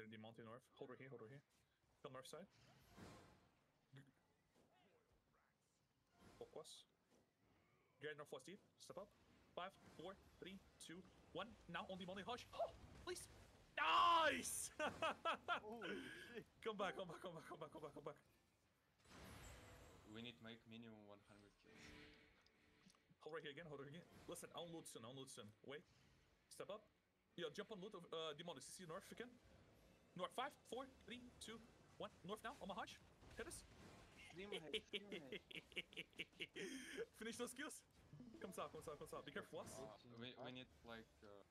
there, the mountain north. Hold right here, hold right here. Come north side. Focus. Get northwest deep. Step up. Five, four, three, two, one. Now on the money hush. Oh, please. Nice! Come back, come back, come back, come back, come back, come back. We need to make minimum 100 kills. Hold right here again, hold right here again. Listen, I'll loot soon, I'll loot soon. Wait. Step up. Yeah, jump on loot of uh, Demonis. You see north if you can. North. Five, four, three, two, one. North now, on my. Hit us. Demon head, demon head. Finish those kills. Come out, come out, come out. Be careful, us. Uh, we, we need like uh,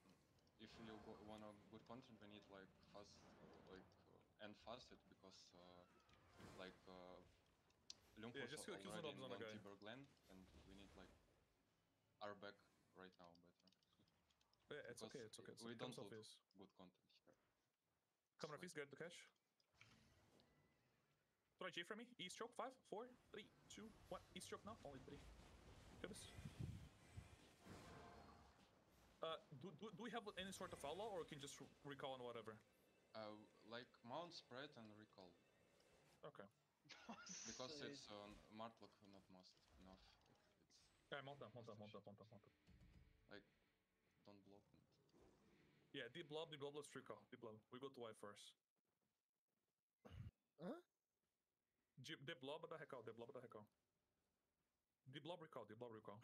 if you go, want a good content, we need like fast like uh, and fast it because uh, like uh, Lunk Yeah, was just kill- kill already some in on guy. Tiber Glen and we need like our back right now better. Yeah, it's Because okay, it's okay. It's we okay. don't Comes off loot his. good content here. Come on, please get the cash. Try J for me. East stroke. Five, four, three, two, one. East stroke now. Only three. Get this. Uh, do, do, do we have any sort of outlaw or we can just recall and whatever? Uh, like mount spread and recall Okay. because it's uh, Martlock not must enough. It's Yeah, mount that, mount that, mount that, mount that, mount that. like don't block it. Yeah, deep blob, deep blob, let's recall. Deep blob. We go to Y first. Hã? Deep, deep blob, da recall, oh, deep blob, da recall. Oh. Deep blob, recall, deep blob, recall.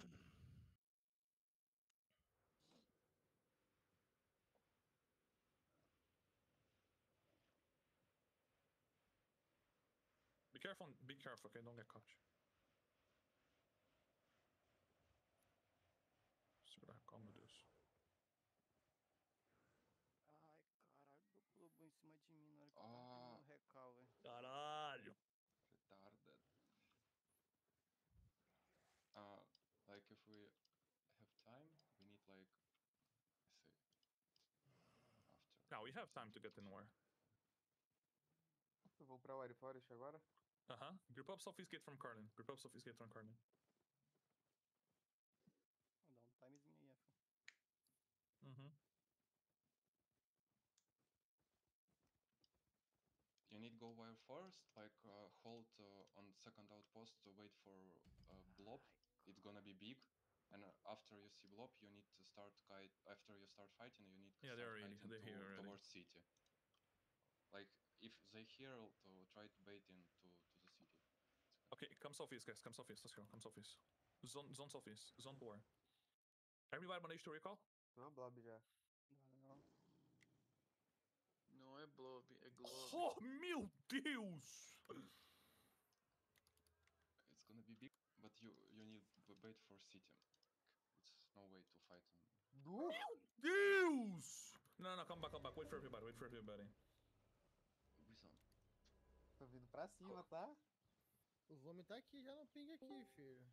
Be careful, be careful, okay? Don't get caught. See what the heck I'm gonna do. Ai, caralho, deu pulou em cima de mim na hora que eu Ah. tava no recal, velho. Caralho! retarded. Uh, like if we have time, we need like, let's see, after. Now we have time to get in war. Eu vou pra Wire Forest agora. Uh huh. Group up Sophie's Gate from Carlin. Group up Sophie's Gate from Carlin. Vou dar um timezinho aí, F. Mm-hmm. You need go wire first, like uh, hold uh, on second outpost to wait for uh, blob. It's gonna be big, and uh, after you see blob, you need to start kite. After you start fighting, you need to Yeah, they're start already- kiting they're to, here already. towards city. Like if they hear, to try to bait into to the city. Okay, come southeast, guys. Come southeast. Let's go. Come southeast. Zone, zone southeast. Zone war. Everybody managed to recall? Não, Blob já. Não, não. Não é blob, é globe. Oh, meu Deus! It's gonna be big, but you you need to bait for city. It's no way to fight in Du? Deus! No, no, come back, come back. Wait for everybody. Wait for everybody. Bison. Tô vindo pra cima, tá? Os homens tá aqui, já não pinga aqui, filho.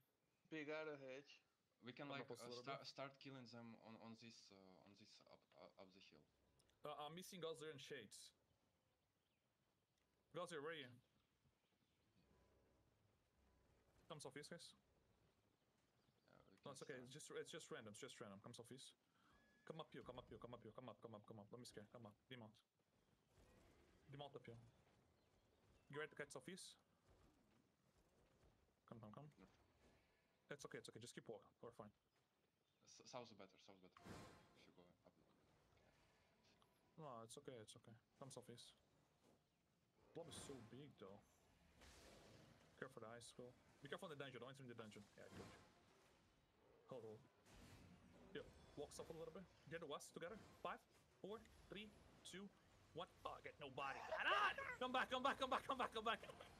Pegaram a hatch. We can Come like up, uh, Oslo, sta start killing them on on this uh, on this up uh, up the hill. Uh, I'm missing Gauzer and Shades. Gauzer, where are you? Come southeast, guys. No, it's okay. It's just it's just random. It's just random. Come southeast. Come up here. Come up here. Come up here. Come up. Come up. Come up. Let me scare. Come up. Demount. Demount up here. You ready to catch southeast? Come, come, come. No. It's okay. It's okay. Just keep walking. We're fine. S- South better, south better. If you go up. No, it's okay. It's okay. Come southeast. Blob is so big though. Careful for the ice skull. Be careful in the dungeon. Don't enter in the dungeon. Yeah, I told you. Walks up a little bit. Get the west together. Five, four, three, two, one. Oh, I nobody. Ah! Come back, come back, come back, come back, come back.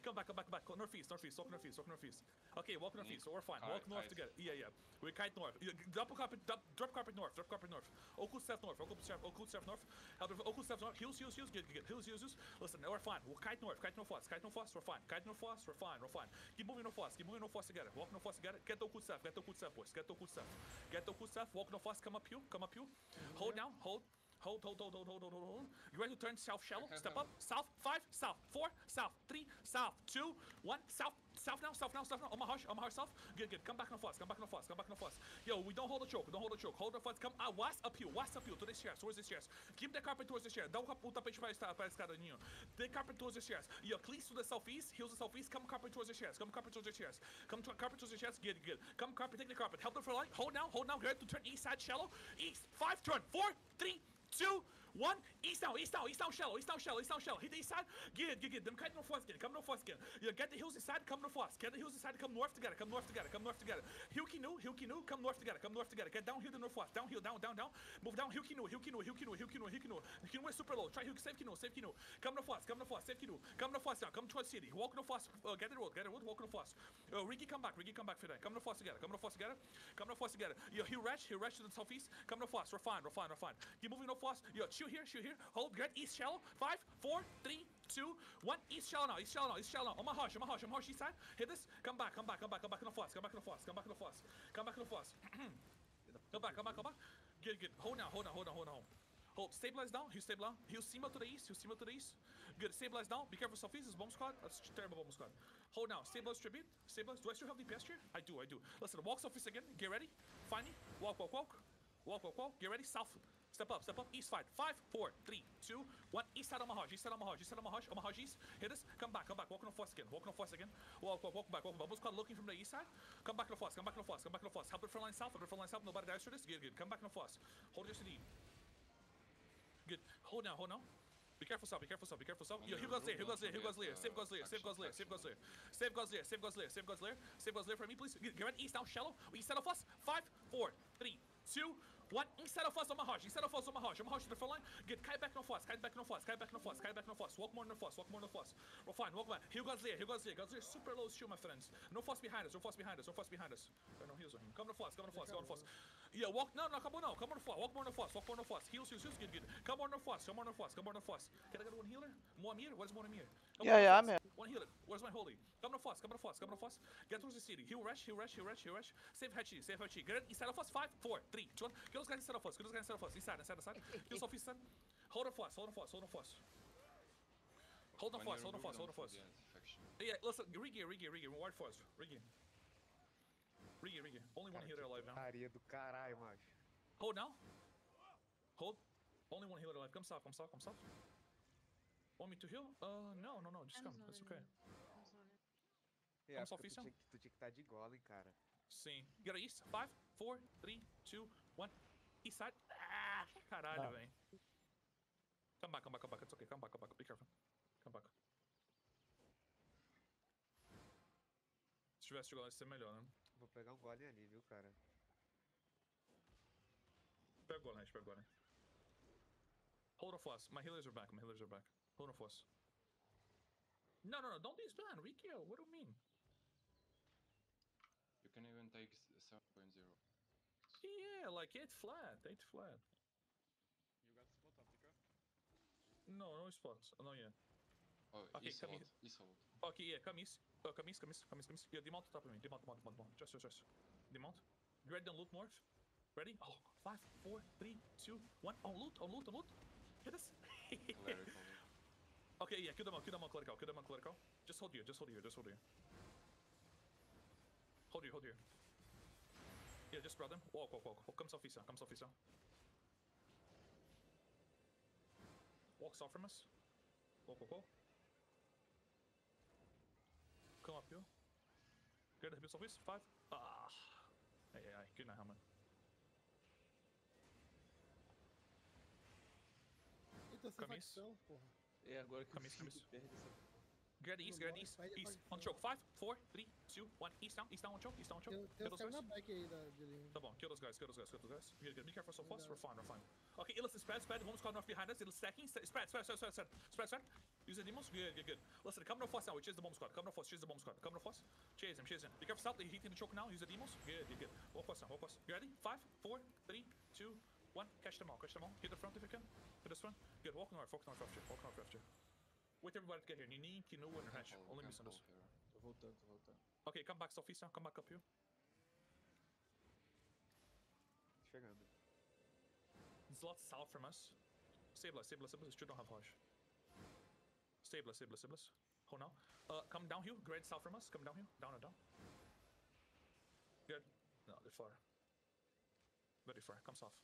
Come back, come back, come back. Northeast, northeast, walk northeast, walk northeast. Okay, walk northeast, so we're fine. Walk north together. Yeah, yeah. We kite north. Drop carpet, drop, carpet north, drop carpet north. Oku step north, Oku step, Oku step north. Oku step north. Heals, heals, heals. Get, get, heals, heals, heals. Listen, we're fine. We'll kite north, kite north west, kite north west. We're fine. Kite north west, we're fine, we're fine. Keep moving north west, keep moving north west together. Walk north west together. Get Oku step, get Oku step, boys. Get Oku step. Get Oku step. Walk north west. Come up you, come up you. Hold down, hold. Hold, hold, hold, hold, hold, hold, hold, hold. You ready to turn south shallow? Step up. South. Five. South. Four. South. Three. South. Two. One. South. South now. South now. South now. Omaha. Omaha south. Good, good. Come back on fuss. Come back on fuss. Come back on fuss. Yo, we don't hold the choke. Don't hold the choke. Hold the fuss. Come ah, west uphill. West uphill to the stairs. Towards the stairs. Keep the carpet towards the stairs. Dá o tapete para a para a escada, Ninho. The carpet towards the stairs. Yo, cleats to the southeast. Heels to the southeast. Come carpet towards the stairs. Come carpet towards the stairs. Come to carpet towards the stairs. Good, good. Come carpet. Take the carpet. Help them for line. Hold now. Hold now. Good to turn east side shallow. East. Five. Turn. Four. Three. Two. One. East now. East now. East now shallow. East now shallow. East now shallow. Hit the east side. Good. Good. Good. Them kite no force again. Come no force again. You get the hills inside. Come no force. Get the hills inside. Come north together. Come north together. Come north together. Hill Kinu. Hill Kinu. Come north together. Come north together. Get downhill to north force. Downhill. Down. Down. Down. Move down. Hill Kinu. Hill Kinu. Hill Kinu. Hill Kinu. Hill Kinu. Kinu is super low. Try Hill. Save Kinu. Save Kinu. Come no force. Come no force. Save Kinu. Come no force now. Come towards city. Walk no force. Uh, get the road. Get the road. Walk no force. Uh, Ricky, come back. Ricky, come back for that. Come no force together. Come no force together. Come no force together. Yo, Hill Resh. Hill Resh to the southeast. Come no force. Refine. Refine. Refine. Keep moving no force. Shoot here. Shoot here. Hold. Get east shallow. Five, four, three, two, one. East shallow now. East shallow now. East shallow now. On my hush. On my hush. On my hush. East side. Hit this. Come back. Come back. Come back. Come back in the force. Come back in the force. Come back in the force. Come back in the force. Come back, come back, come back. Good, good. Hold now, hold on, hold on, hold on. Hold. Stabilize down. He'll stabilize. Steam out to the east. Steam out to the east. Good. Stabilize down. Be careful, southeast. It's bomb squad. That's terrible bomb squad. Hold now. Stabilize tribute. Stabilize. Do I still have DPS here? I do, I do. Listen, walk southeast again. Get ready. Find me. Walk, walk, walk. Walk, walk, walk. Get ready. South. Step up, step up. East fight. Five, four, three, two, one. East side on Mahaj. East side on Mahaj. East side on Mahaj. On oh, Mahaj east. Hit this. Come back, come back. Walk on the force again. Walk on the force again. Walk, walk, walk back. Walk back. Bomb squad looking from the east side. Come back to the force. Come back to the force. Come back to the force. Help the front line south. Help the front line south. Nobody dies for this. Good, good. Come back to the force. Hold your CD. Good. Hold now, hold now. Be careful, stop. Be careful, stop. Be careful, stop. Yo, goes there. Here goes there. Here goes there. Save goes there. Save goes action Save goes there. Save goes there. Save goes there. Save goes there. Save goes there for me, please. Get ready. East now, shallow. East side of us. Five, four, three, two, one. Instead of us on hush. Instead of us on my hush to the front line. Get kite back no fuss. Kite back no fuss. Kite back no fuss. Kite back no fuss. Walk more no fuss. Walk more no fuss. Well, fine. Walk back. Here goes there. Here goes there. Goes there. Super low shield, my friends. No fuss behind us. No fuss behind us. No fuss behind us. There no heals on him. Come no fuss. Come no fuss. Come no fuss. Yeah, walk. No, no, come on, no. Come on, no fuss. Walk more no fuss. Walk more no fuss. Heals, heals, heals. Good, good. Come on, no fuss. Come on, no fuss. Come on, no fuss. Can I get one healer? Moamir? Where's Moamir? Come Yeah, yeah. I'm here. One healer. Where's my holy? Come on no fuss. Come on no fuss. Come on no fuss. Get towards the city. Heal rush. Heal rush. Heal rush. Heal rush. Save Hachi. Save Hachi. Get it. Inside of us. Five, four, three, two, one. Get those guys inside of us. Get those guys inside of us. Inside, inside, inside. Kill Sophie, inside. Hold on fuss. Hold on fuss. Hold on fuss. Hold on When fuss. Hold on remove fuss. Hold on them fuss. from the infection. Yeah, listen. Regear. Regear. Regear. Ward force. Regear. Regear. Regear. Only one Cara, healer alive now. do caralho, macho. Hold now. Hold. Only one healer alive. Come south. Come south. Come south. Want me to heal? Uh, no, no, no. Just come. It's okay. É, Vamos, época tu Sofício? tinha, que- tu tinha que estar de gola, hein, cara. Sim. Get east. Five, four, three, two, one. East side. Ah, caralho, Ah. velho. Come back, come back, come back. It's okay. Come back, come back. Be careful. Come back. Se tivesse jogado, ia ser melhor, né? Vou pegar um gole ali, viu, cara. Pega o golem, pega o golem. Hold off us. My healers are back. My healers are back. Hold off us. No, no, no. Don't disband. Rikio. What do you mean? You can even take 7.0. Yeah, like eight flat. Eight flat. You got spot up, Pika? No, no spots. Oh, no, yeah. Oh, Okay, okay, come here. Isolde. Okay, yeah, come east. Oh, come east, come east, come east, come east. Yeah, demount top of me. Demount, demount, demount, demount. Just, just, just. Demount. You ready to loot north? Ready? Oh, five, four, three, two, one. On loot, on loot, on loot. Hit us. Okay, yeah, kill them all, kill them all, clerical, kill them all, clerical. Just hold here, just hold here, just hold here. Hold here, hold here. Yeah, just spread them. Walk, walk, walk. walk. Come south, Isa. Come south, Isa. Walk south from us. Walk, walk, walk. Come up here. Get the hips office. Five. Ah. Hey, hey, hey. Good night, Hammer. Eita, sem Camis? facção, porra. É agora que Camis, camis. Perde essa. Get east, No, get east, vai- east. vai- On choke. Five, four, three, two, one. East down, east down on choke, east down on choke. Tem Kill those guys. aí da, de. Tá bom, kill those guys, kill those guys, kill those guys. Good, good. Be careful so fast. We're fine, we're fine. Okay, listen, spread, spread. Home's caught enough behind us. It'll stacking. Spread, spread, spread, spread, spread, spread, spread. Use the demons. Good, good, good. Listen, come no fuss now. We chase the bomb squad. Come no fuss. Chase the bomb squad. Come no fuss. Chase him, chase him. Be careful, stop. He's hitting the choke now. Use the demons. Good, good, good. Walk us now, walk us. You ready? Five, four, three, two, one. Catch them all, catch them all. Hit the front if you can. Hit this one. Good. Walk north, walk north after. Walk north after. Wait everybody to get here. Nini, Kino, and Can't Hatch. hold, Only can't missing us. Tô voltando, tô voltando. Okay, come back, Sophie. Come back up here. Chegando. a lot south from us. Stabilize, stabilize, stabilize. Still don't have Hush. Stabilize, stabilize, stabilize. Hold now. Uh, come down here. Great south from us. Come down here. Down and down. Good. No, they're far. Very far. Come south.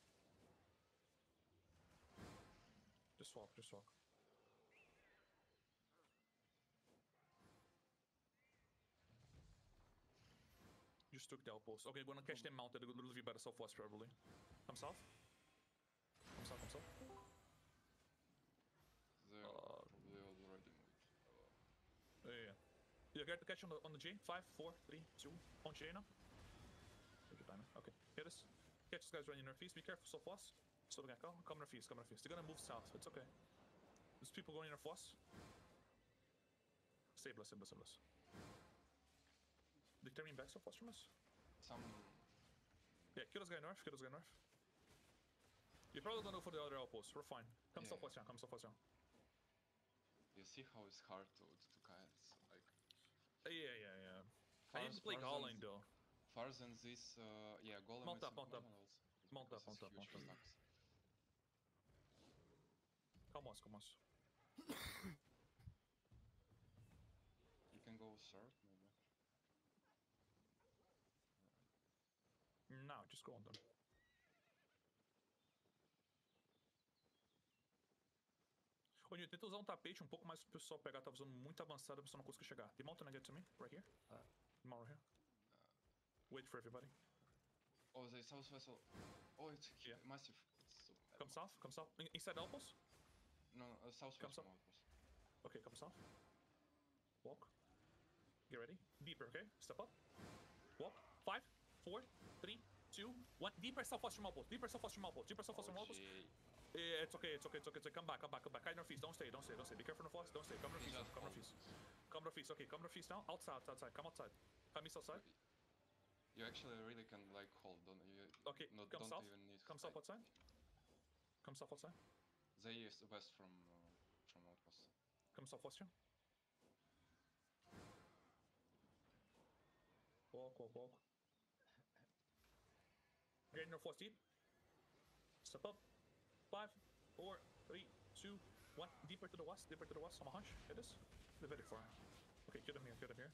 Just walk, just walk. Just took the outpost. Okay, we're gonna catch them mounted. A little bit better southwest probably. Come south. Come south, come south. They're Uh, probably already moved. Uh, Yeah, yeah. You get the catch on the on the J. Five, four, three, two. On J now. Take your time. Okay. Hit us. Catch these guys running northeast. Be careful, southwest. So we come, come northeast, come northeast. They're gonna move south. It's okay. There's people going northwest. Stabilize, stabilize, stabilize. They're turning back southwest from us. some Yeah, kill this guy north, kill this guy north. You're probably gonna go for the other outpost. We're fine. Come Yeah. southwest now, come southwest now. you see how it's hard to to kite. Like Uh, Yeah, yeah, yeah. I need to play far than Garland th- though. Far than this, uh, yeah, Golem Mount is up, mount up. also, Mount up, mount up, mount up. Come on, come on. You can go third, Não, just go on them. Ô, tenta usar um tapete um pouco mais pro pessoal pegar. Tá usando muito avançado, o pessoal não conseguir chegar. The mountain get to me, right here. Mountain right here. Wait for everybody. Oh, the south vessel. Oh, it's Yeah. massive. It's so Come south, come south. In inside outpost? No, no, uh, south Come south. outpost. Okay, come south. Walk. Get ready. Deeper, okay? Step up. Walk. Five, four, three, two, one. Deeper southwest from outpost. Deeper southwest from outpost. Deeper southwest from outpost. Yeah, it's okay, it's okay, it's okay, it's okay. Come back, come back, come back. Kite northeast. Don't stay, don't stay, don't stay. Be careful northwest. Don't stay. Come northeast. Come northeast. Come northeast. Okay, come northeast now. Outside, outside. Come outside. Come east outside. You actually really can like hold on. You Okay, not, come don't south. even need Come south outside. Come south outside. They is west from uh, from outpost. Come southwest here. Walk, walk, walk. Get northwest deep. Step up. Five, four, three, two, one. Deeper to the west. Deeper to the west. I'm a hunch. It is. They're very far. Okay, kill him here. Kill them here.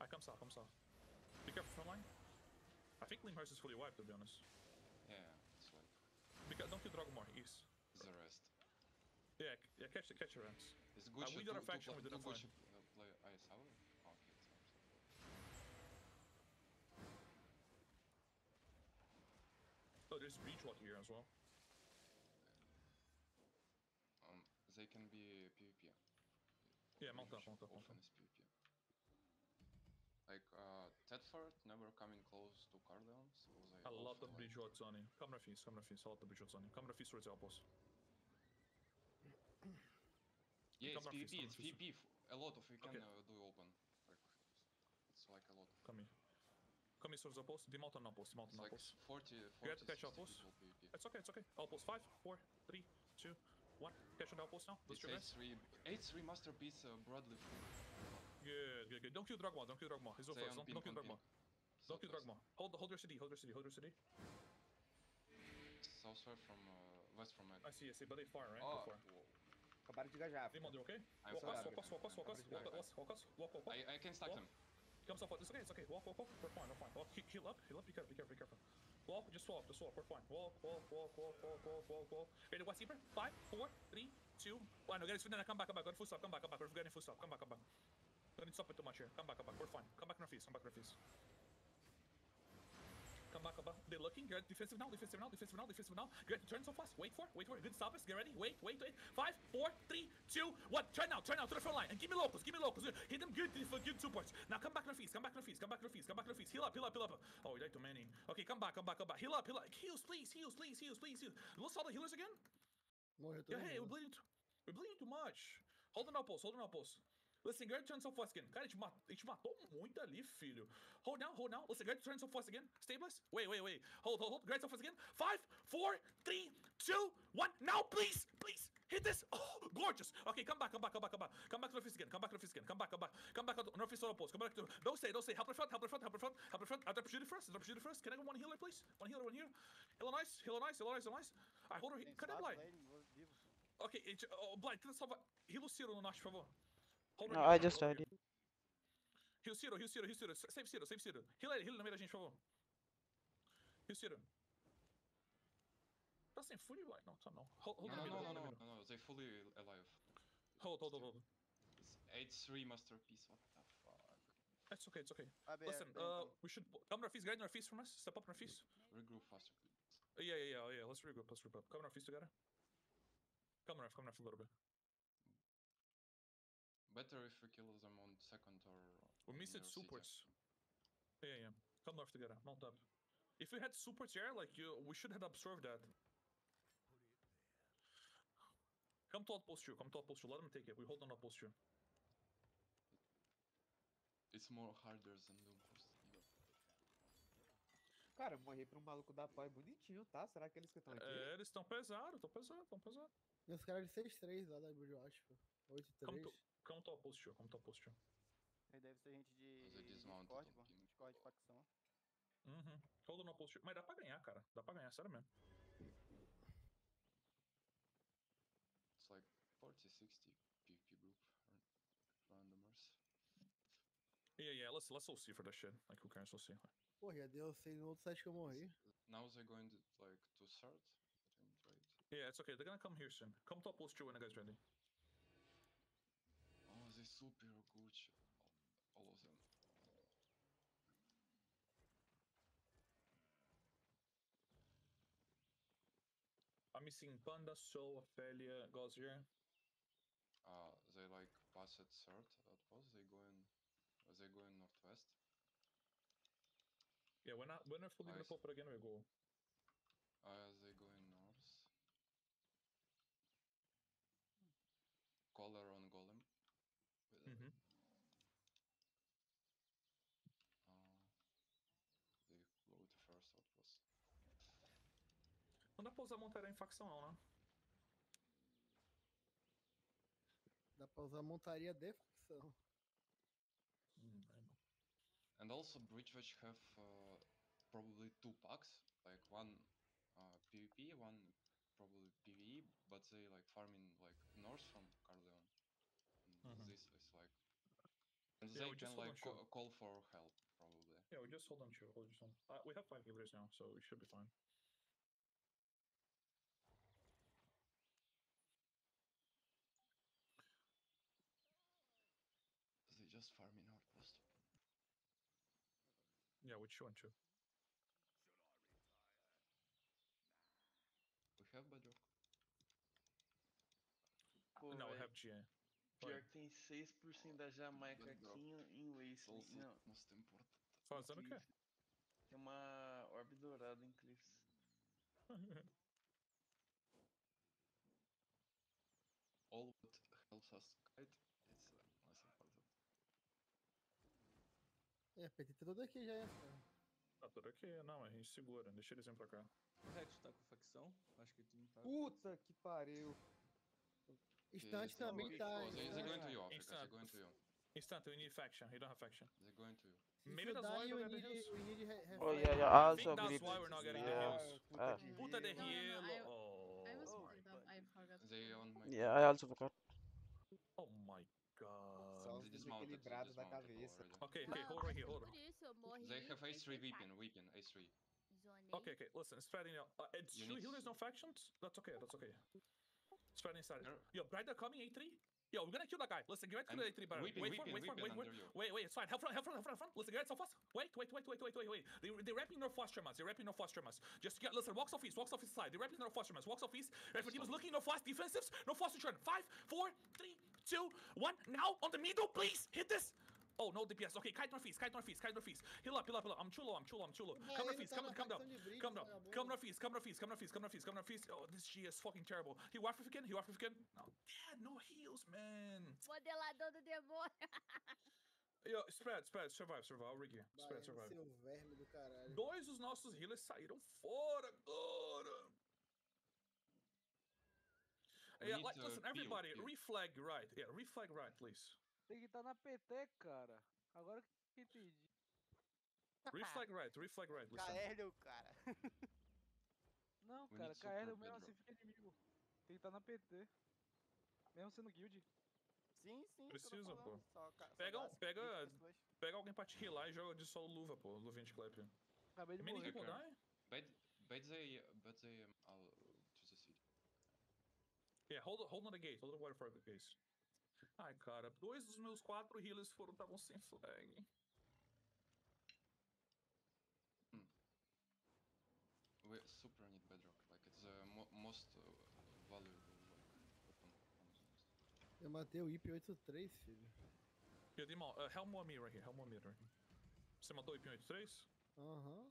I come south. Come south. Be careful front line. I think Lymhurst is fully wiped to be honest. Yeah, it's like Because don't kill Dragomore. East. the rest. Yeah, yeah. Catch the catch your ranks. It's Uh, we did a to faction, we didn't to find. uh, play ISL. Oh, okay, it's awesome. Oh, there's Beachwater here as well. Um, they can be PvP. Yeah, mount up, mount up, mount up. is PvP. Like uh, Thetford never coming close to Caerleon, so they A lot of like, Bridgewatch zoning. Come northeast, come northeast, a lot of Bridgewatch zoning. Come northeast towards the. Yeah, it's PvP. It's. PvP. A lot of we can Okay. uh, do open. Like it's like a lot. Come here. Come east towards the outpost. The mountain outpost, the It's mountain like outpost. 40, 40 You have to catch 60 outpost? people PvP. It's okay, it's okay. Outpost five, four, three, two, one. Catch on the outpost now. Let's It's your guys. 8-3, 8-3 masterpiece uh, Bradley. Good, good, good. Don't kill Dragma, don't kill Dragma. He's over first. Don't, pin, don't kill Dragma. pin. Don't kill Southwest. Dragma. Hold, hold your city, hold your city, hold your city. Southwest from uh, west from it. I see, I see, but they far, right? Oh, They far. whoa. Acabaram de gajar. Demon, you okay? I'm Walk us, walk us, walk us, walk us, walk us, walk us, walk, walk, walk. I, I can stack them. Comes off. It's okay. It's okay. Walk, walk, walk. We're fine. We're fine. Walk. He- Heal up. Heal up. Be careful. Be careful. Be careful. Walk. Just walk. Just walk. We're fine. Walk, walk, walk, walk, walk, walk, walk, walk. Ready? West Keeper. Five, four, three, two, one. Okay, then come back, come back. Go full stop. Come back, come back. We're getting full stop. Come back, come back. Don't stop it too much here. Come back, come back. We're fine. Come back northeast. Come back northeast. Come back, come back. They're looking. Get defensive now. Defensive now. Defensive now. Defensive now. Get turn so fast. Wait for. it, Wait for. it. Good stop us. Get ready. Wait. Wait. Wait. Five, four, three, two, one. Turn now. Turn now to the front line and give me locals. Give me locals. Hit them good. For good supports. Now come back northeast. Come back northeast. Come back northeast. Come back northeast. Heal up. Heal up. Heal up. Oh, you died too many. Okay, come back. Come back. Come back. Heal up. Heal up. Heals, please. Heals, please. Heals, please. Heals. Lost all the healers again. Todo Yeah, hey, we're bleeding. Too, we're bleeding too much. Hold on outpost. Hold on outpost. Listen, Gerd turns so fast again. Cara, a gente, mat a gente matou muito ali, filho. Hold now, hold now. Listen, Gerd turns so fast again. Stabilize. Wait, wait, wait. Hold, hold, hold. Gerd so fast again. Five, four, three, two, one. Now, please, please. Hit this. Oh, Gorgeous. Okay, come back, come back, come back, come back. Come back to Northeast again. Come back to Northeast again. Come back, come back. Come back to Northeast on post. Come back to. Don't stay, don't stay. Help in front, help in front, help in front, help in front. I drop shooting first. I drop shooting first. Can I get one healer, please? One healer, one here. Heal on ice, heal on ice, heal on ice, heal on ice. I hold her. Cadê status Blind? lane, vou- vivo. Ok, e- oh, Blind, tenta salvar. Heal o Ciro no Nash, por favor. Hold No, here, I just hold her died. here. Heal Ciro, heal Ciro, heal Ciro. Save Ciro, save Ciro. Heal ele, heal no meio da gente, por favor. Heal Ciro. Tá sem fully Blind? Não, tá não. Hold, hold No, no, middle, no, no, the no, middle. no, no, they fully alive. Hold, hold, hold, hold. It's 8-3 masterpiece, what the fuck? It's okay, it's okay. AB, Listen, tem, uh, então. we should come northeast, guide northeast from us. Step up northeast. Regroup faster, please. Uh, yeah, yeah, yeah, yeah. Let's regroup, let's regroup. Come northeast together. Come north, come north a little bit. Better if we kill them on second or. We missed city. supports. Yeah, yeah. Come north together. Mount up. If we had supports here, like you, we should have observed that. Come to outpost two. Come to outpost two. Let them take it. We hold on outpost two. It's more harder than Doomhorse. Cara, eu morri pra um maluco da pó é bonitinho, tá? Será que eles que estão aqui? É, eles estão pesados, estão pesados, estão pesados. E os caras de 6-3 lá da Bridgewater, pô. 8-3. Come to outpost two. Come to outpost two. Aí deve ser gente de, de Discord, pô. Discord de facção. Uhum. Hold on outpost two. Mas dá pra ganhar, cara. Dá pra ganhar, sério mesmo. It's like 40 60 PvP group randomers. Yeah, yeah. Let's let's all see for that shit. Like who cares? We'll see. Porra, já deu 6 no outro site que eu morri. Now they're going to, like to third, right? Yeah, it's okay. They're gonna come here soon. Come to outpost two when the guy's ready. Super good. All of them. I'm missing Panda, Soul, Ophelia, Gauzier. Uh, they like pass at third outpost. They going, they going northwest. Yeah, when I when I fully gonna Nice. pop it again, we go. Uh, they going. Collar on golem. With a- Mhm. Uh, they go to first outpost. Não dá pra usar montaria em facção, não, né? Dá pra usar montaria de facção. Hum, não. And also Bridgewatch have uh, probably two packs, like one uh, PvP, one probably PvE, but they like farming like north from Caerleon. And Mhm. This is like, and Yeah, they just can like call for help probably. Yeah, we just hold on to hold on. Uh, we have five healers now, so we should be fine. Just farming outpost. Yeah, which one too? We have. Pô, no, we véi, have GA. pior que tem 6% da Jamaica aqui em, em Waste. Also Não, most important. Fazendo o quê? Tem uma orbe dourada em Cliffs. All what helps us kite, it's uh, most important. É, PT tá tudo aqui já, é. Tá tudo aqui. Não, a gente segura. Deixa eles virem pra cá. O Rex tá com facção? Acho que tu não tá. Puta que pariu. They também going- tá. they, they're going to you, Africa. Instant. They're going to you. Instant, we need faction. You don't have faction. They're going to you. Maybe that's why we we don't get the need, heals. Oh yeah, yeah. I think that's why we're not getting the Yeah. heals. puta Ah. de. I- Oh. I was worried up. I forgot. They on my. Yeah, I also forgot. Oh my god. Só They os dismounted, desequilibrados da cabeça. Okay, okay, hold right here, hold on. Por isso eu morri. They have A3 estressado. weeping, weeping, A3. Okay, okay, listen, spreading out. Uh, it's You two need healers, no factions? That's okay, that's okay. Spreading inside. There- Yo, Brider coming, A3? Yo, we're gonna kill that guy. Listen, get ready to kill the A3 Brider. weeping, Wait for it, weeping, wait for it, weeping wait for it. under you. Wait, wait, it's fine. Help front, help front, help front, help front. Listen, get so fast. Wait, wait, wait, wait, wait, wait, wait. They, they're wrapping their foster mass. They're wrapping their foster mass. Just get, listen, walks off east, walks off east side. They're wrapping their foster mass. Walks off east. Referee team is looking, no fast defensives, no foster turn. Five, four, three, two, one. Now on the middle, please. Hit this. Oh, no DPS. Okay, kite northeast, kite northeast, kite northeast. Heal up, heal up, heal up. I'm chulo, I'm chulo, I'm chulo. É, Come northeast, tá come, come down. Come down. vagabundo. Come northeast, come northeast, come northeast, come northeast, come northeast. Oh, this G is fucking terrible. He African, he African. No, yeah, no heals, man. Modelador do demônio. Yo, spread, spread, survive, survive. I'll rig you. Spread, survive. Dois dos nossos healers saíram fora agora. We yeah, like, listen, everybody, peel. reflag right. Yeah, reflag right, please. Tem que estar na PT, cara. Agora que entendi. Reflag right, reflag right, listen. Caérlio, cara. Não, cara, super mesmo assim fica inimigo. Tem que estar na PT. Mesmo sendo guild. Sim, sim. Precisa, pô. Só, Pega um- pega- 20 pessoas. Pega alguém pra te healar e joga de solo luva, pô. Luvinha de clap. Acabei de morrer. cara. die? Bait, bait they, but they um, all to the city. Yeah, hold, hold on the gate, hold on the for the gates. Ai, cara, dois dos meus quatro healers foram estavam sem flag. We super need bedrock. Like it's the mo- most uh, valuable like weapon. Eu matei o IP83, filho. Yeah, Dimon, uh, help more me right here, help more me right here. Você matou o IP 83? Aham.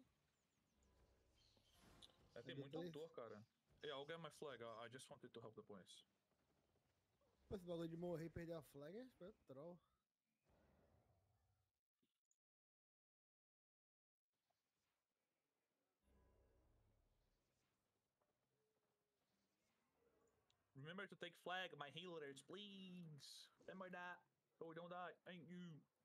É, tem muito autor, cara. Yeah, I'll get my flag, I, I just wanted to help the boys. Pô, esse bagulho de morrer e perder a flag é troll. Remember to take flag, my healers, please. Remember that. So we don't die. Thank you.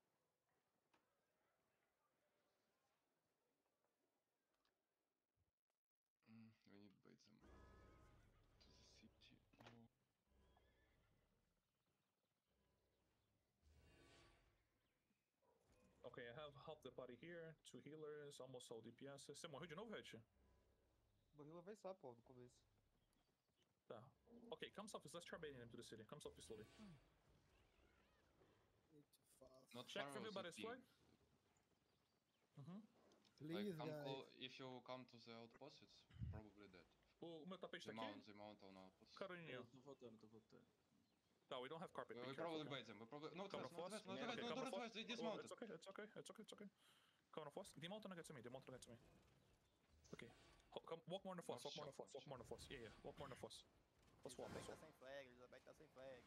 Half the party here, two healers, almost all DPS. Você morreu de novo, Red? Morri uma vez só, pô, no começo. Tá. Okay, come surface, let's try baiting to the city. Come surface slowly. Not Check for everybody's the flag. Uhum. Please, like, come guys. if you come to the outpost, it's probably dead. O, o meu tapete tá They aqui? mount, they mount on outpost. Carolinha. Eu tô voltando, tô voltando. Tá, we don't have carpet. We, be we probably bait them. We probably no Come advance, on, no force. no no come on, advance. force. They Oh, dismounted. It's okay, it's okay, it's okay, it's okay. Come on, force. Demount and get to me, demount and get to me. Okay. Come, walk more on the force, walk more on the force, walk more on the force. Yeah, yeah, walk more on the force. Let's walk, let's tá walk. sem flag, Elizabeth tá sem flag.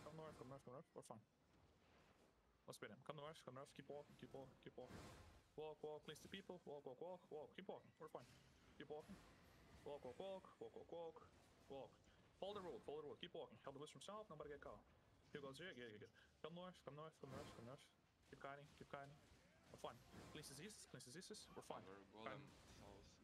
Come north, come north, come north. We're fine. Let's bait him. Come north, come north. Keep walking, keep walking, keep walking. Walk, walk, please the people. Walk, walk, walk, walk. Keep walking. We're fine. Keep walking. Walk, walk, walk, walk, walk, walk, walk. Follow the road, follow the road. Keep walking. Help the wizard from south. Nobody get caught. Here goes here. Yeah, yeah, yeah. Come north, come north, come north, come north. Keep guiding, keep guiding. We're fine. Cleanse diseases, cleanse diseases. We're fine. Our golem south is.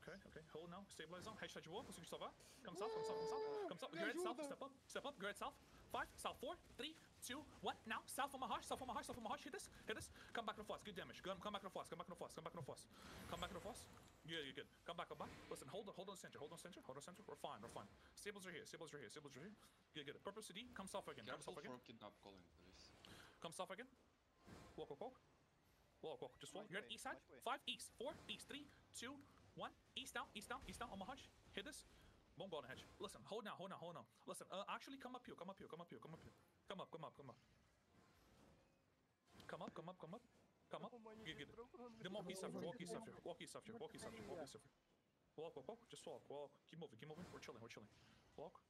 Okay, okay. Hold now. Stabilize down. Headshot de boa. Conseguiu salvar. Come south, come south, come south. Come south. Garrett south. Step up. Step up. Garrett south. Five. South. Four. Three. Two. One. Now. South on my heart. South on my heart. South on my heart. Hit this. Hit this. Come back to the force. Good damage. Come, come back to the force. Come back to the force. Come back to the force. Come back to the force. Yeah, you're good. Come back. Come back. Listen. Hold on. Hold on. Center. Hold on. Center. Hold on. Center. We're fine. We're fine. Stables are here. Stables are here. Stables are here. Good. Good. Purple CD. Come south again. Come south again. kidnap calling, please. Come south again. Walk, walk, walk. Walk, walk. Just walk. You're at east side. Five east. Four east. Three, two, one. East down. East down. East down. On my hunch. Hit this. Won't go on the hedge. Listen. Hold now. Hold now. Hold now. Listen. Uh, actually, come up here. Come up here. Come up here. Come up here. Come up. Come up. Come up. Come up. Come up. Come up. Come up. O maninho Good, veio good. procurando Then walk east me. after. Walk east after. Walk east after. Walk east after. Walk east after. Walk, walk, walk. Just walk. Walk. Keep moving. Keep moving. We're chilling. We're chilling. Walk.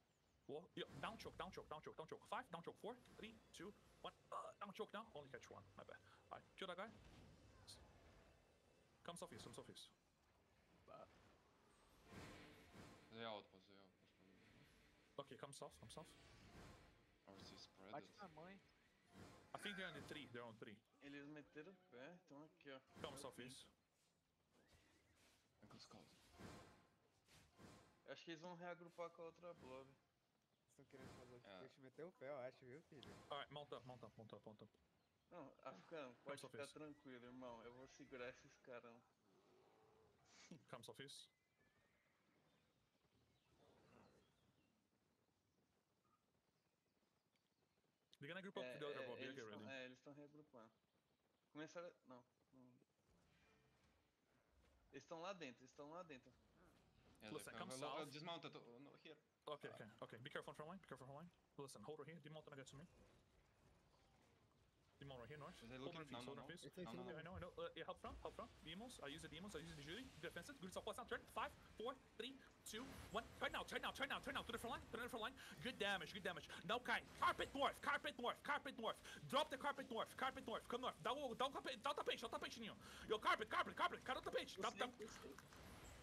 Walk. Yeah. Down choke. Down choke. Down choke. Down choke. Five. Down choke. Four. Three. Two. One. Uh, down choke now. Only catch one. My bad. Alright. Kill that guy. Come southeast. Come southeast. They outpost, they outpost probably. Okay. Come south. Come south. Or they spread Bate na mãe. I think they're on the three. They're on three. Eles meteram o pé, então aqui, ó. I go scout. Eu acho que eles vão reagrupar com a outra blob. Estão querendo fazer o É. Deixa eu meter o pé, eu acho, viu, filho? Alright. Mount up. Mount up. Mount up. Mount up. Não, Africano, pode só ficar tranquilo, irmão. Eu vou segurar esses carão. Come southeast. They're gonna group up É, to the other é, blob. eles Get tão- ready. é, eles estão reagrupando. Começaram. Não, não. Eles estão lá dentro, eles estão lá dentro. Yeah, Listen, come south. dismounted. Oh, no, here. Okay, okay, okay. Be careful in front line. Be careful line. Listen, hold her here. Demon gonna get to me. Demon right here, north. Is Hold looking? No, no, no. No, no, Yeah, I know, I know. Uh, Demos. I use the demos. I use the Judy. Defensive. Good. What's down. Turn. Five, four, three, two, one. Turn now. Turn now. Turn now. Turn now. To the front line. To the front line. Good damage. Good damage. Now kind. Carpet north. Carpet north. Carpet north. Drop the carpet north. Carpet north. Come north. Dá o, dá o tapete. Dá o tapete. Dá o tapete, Ninho. Yo, carpet, carpet, carpet. Cara o tapete. Dá, dá.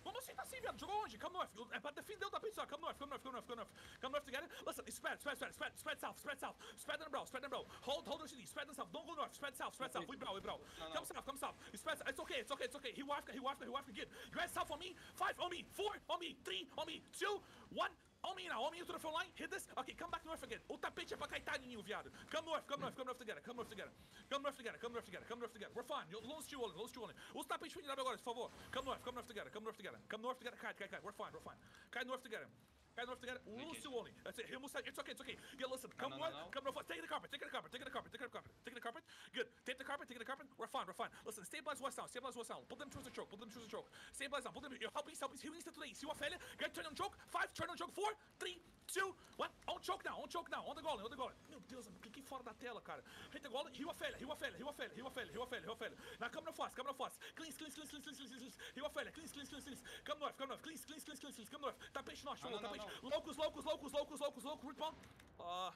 Vamos aceitar assim, viado. Jogou onde? Come north. É pra defender o tapete só. Come north, come north, come north, come north. Come north together. Listen, spread, spread, spread, spread, spread south, spread south. Spread in the brow, spread in the brow. Hold, hold the Spread in south. Don't go north. Spread south, spread south. We brow, we brow. Come south, come south. Spread south. It's okay, it's okay, it's okay. He wafka, he wafka, he wafka. Good. You guys south on me. Five on me. Four on me. Three on me. Two, one. Me now, on me to the front line. Hit this. Okay, come back north again. O tapete é pra cair ninho, viado. Come north, come north, come north together. Come north together. Come north together, come north together, come north together. We're fine. You- Lose two only, lose two only. Os tapetes finirados agora, por favor. Come north, come north together, come north together. Come north together. Cai, cai, cai. We're fine, we're fine. Cai north together. Cai north together. Lose two only. That's it. He'll move side. It's okay, it's okay. Yeah, listen. Come no, north, no. come north. Take the carpet, take the carpet, take the carpet, take the carpet, take the carpet. Good. Take the carpet, take the carpet. We're fine, we're fine. Listen, stabilize west down, stabilize west down. Put them towards the choke, put them towards the choke. Stabilize down, put them. Help east, help east. Heal east to the east. See what failure? Get turn on choke. Five, turn on choke. Four, three, two, one. On choke now, on choke now. On the golem, on the golem. Meu Deus, eu cliquei fora da tela, cara. Hit the golem. Heal a failure, heal a failure, heal a failure, heal a failure, heal a failure, heal a failure. Now come no fast, come no fast. Cleanse, cleanse, cleanse, cleanse, cleanse. Heal a failure, cleanse, cleanse, cleanse, cleanse. Come north, come north. Cleanse, cleanse, cleanse, cleanse. Come north. Tapete norte, No, no, no, tapete. Locus, locus, locus, locus, locus, locus. Root bomb. Uh,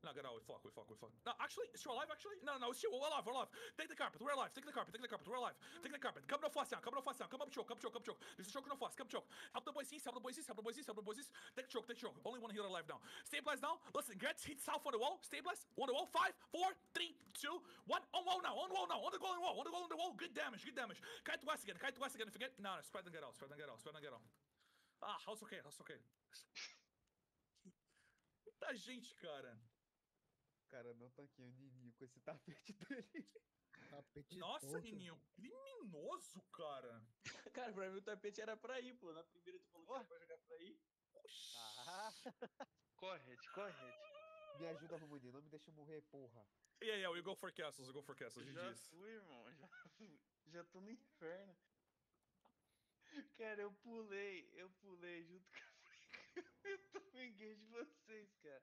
no, get out. We fuck, we fuck, we fuck. No, actually, is she alive, actually? No, no, it's you. We're alive, we're alive. Take the carpet, we're alive. Take the carpet, take the carpet, we're alive. Take the carpet. Come no fast down, come no fast down. Come up choke, come choke, come choke. This is choke no fast, come choke. Help the boys east, help the boys east, help the boys east, help the boys east. Take choke, take choke. Only one healer alive now. Stabilize now. Listen, get hit south on the wall. Stabilize. On the wall. Five, four, three, two, one. On wall now, on wall now. On the golden wall, on the golden wall. Good damage, good damage. Kite west again, kite to west again. Forget. No, no, spread and get out, spread and get out, spread and get out. Ah, house okay, house okay. Muita gente, cara. Cara, não tanquei o Nininho com esse tapete dele. Tapete Nossa, torto. Nininho, criminoso, cara. Cara, pra mim o tapete era pra ir, pô. Na primeira tu falou que era pra jogar pra ir. Oxi. Ah, Correte, correte. me ajuda, Romuninho, não me deixa morrer, porra. Yeah, yeah, we go for castles, we go for castles, Já fui, irmão. Já fui. Já tô no inferno. Cara, eu pulei, eu pulei junto com a Frica. Eu tô de vocês, cara.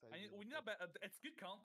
Sai I need, de- we need a, be- a, it's good count.